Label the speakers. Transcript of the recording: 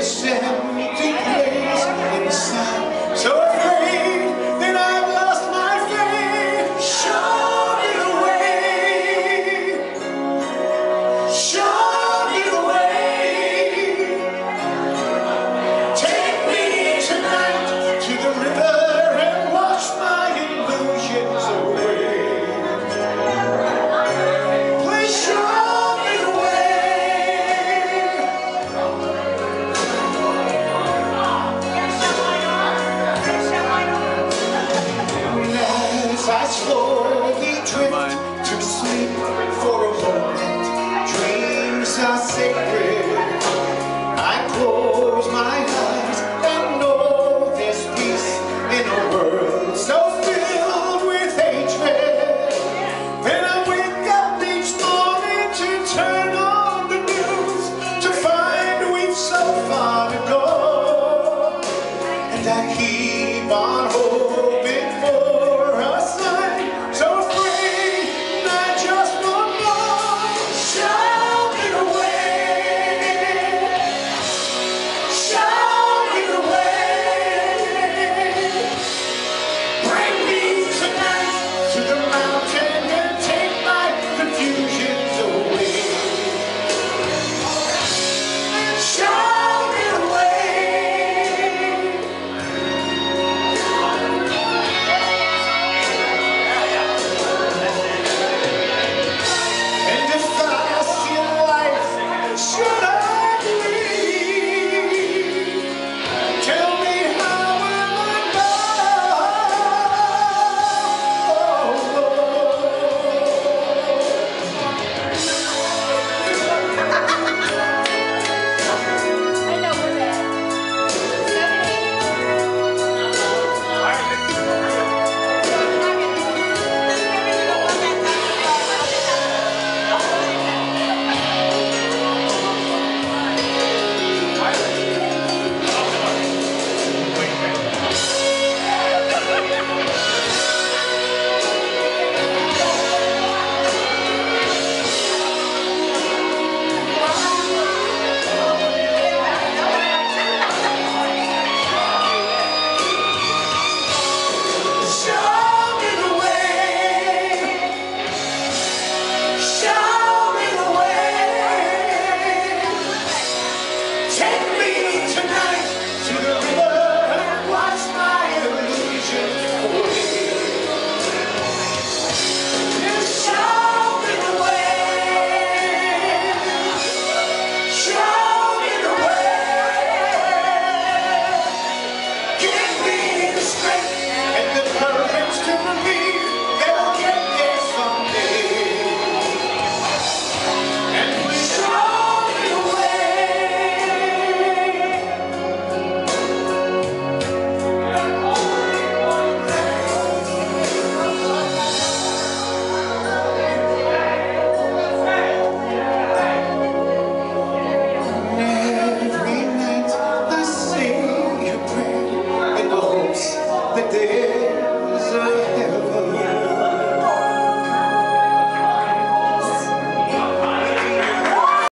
Speaker 1: enxergo keep on strength ter.